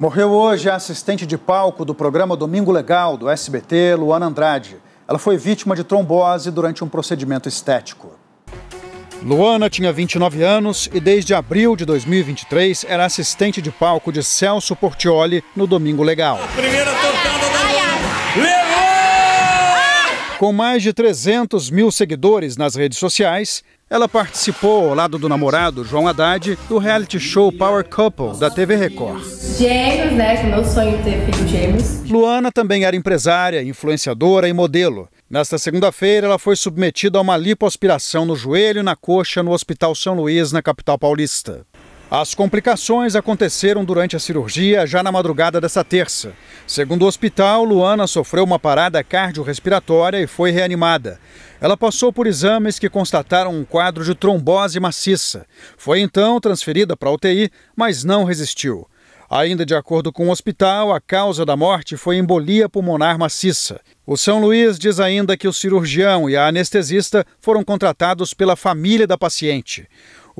Morreu hoje a assistente de palco do programa Domingo Legal, do SBT, Luana Andrade. Ela foi vítima de trombose durante um procedimento estético. Luana tinha 29 anos e desde abril de 2023 era assistente de palco de Celso Portioli no Domingo Legal. Primeira Com mais de 300 mil seguidores nas redes sociais, ela participou ao lado do namorado João Haddad do reality show Power Couple da TV Record. Gêmeos, né? Que meu sonho é ter filhos gêmeos. Luana também era empresária, influenciadora e modelo. Nesta segunda-feira, ela foi submetida a uma lipoaspiração no joelho e na coxa no Hospital São Luís, na capital paulista. As complicações aconteceram durante a cirurgia já na madrugada dessa terça. Segundo o hospital, Luana sofreu uma parada cardiorrespiratória e foi reanimada. Ela passou por exames que constataram um quadro de trombose maciça. Foi então transferida para a UTI, mas não resistiu. Ainda de acordo com o hospital, a causa da morte foi embolia pulmonar maciça. O São Luís diz ainda que o cirurgião e a anestesista foram contratados pela família da paciente.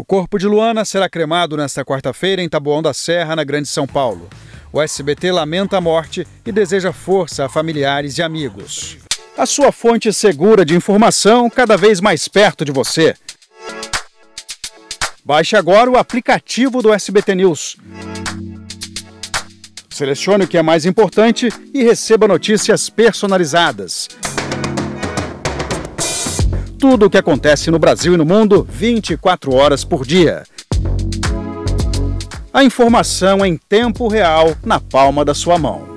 O corpo de Luana será cremado nesta quarta-feira em Taboão da Serra, na Grande São Paulo. O SBT lamenta a morte e deseja força a familiares e amigos. A sua fonte segura de informação cada vez mais perto de você. Baixe agora o aplicativo do SBT News. Selecione o que é mais importante e receba notícias personalizadas. Tudo o que acontece no Brasil e no mundo 24 horas por dia. A informação em tempo real na palma da sua mão.